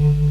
Mm-hmm.